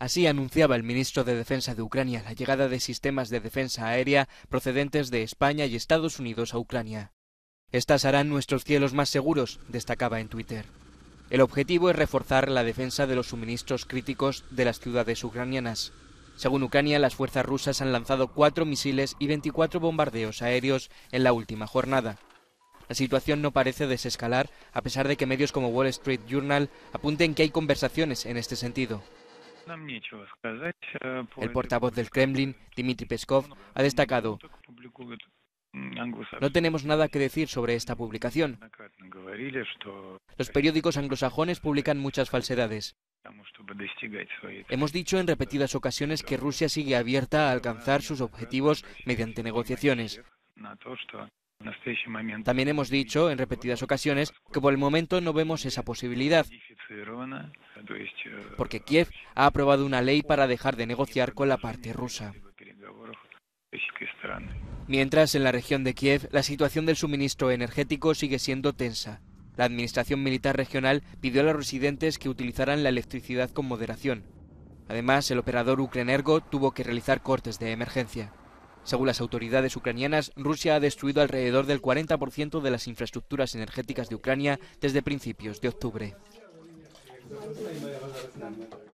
Así anunciaba el ministro de Defensa de Ucrania la llegada de sistemas de defensa aérea procedentes de España y Estados Unidos a Ucrania. Estas harán nuestros cielos más seguros, destacaba en Twitter. El objetivo es reforzar la defensa de los suministros críticos de las ciudades ucranianas. Según Ucrania, las fuerzas rusas han lanzado cuatro misiles y 24 bombardeos aéreos en la última jornada. La situación no parece desescalar, a pesar de que medios como Wall Street Journal apunten que hay conversaciones en este sentido. El portavoz del Kremlin, Dmitry Peskov, ha destacado no tenemos nada que decir sobre esta publicación. Los periódicos anglosajones publican muchas falsedades. Hemos dicho en repetidas ocasiones que Rusia sigue abierta a alcanzar sus objetivos mediante negociaciones. También hemos dicho en repetidas ocasiones que por el momento no vemos esa posibilidad, porque Kiev ha aprobado una ley para dejar de negociar con la parte rusa. Mientras, en la región de Kiev, la situación del suministro energético sigue siendo tensa. La Administración Militar Regional pidió a los residentes que utilizaran la electricidad con moderación. Además, el operador Ukrenergo tuvo que realizar cortes de emergencia. Según las autoridades ucranianas, Rusia ha destruido alrededor del 40% de las infraestructuras energéticas de Ucrania desde principios de octubre i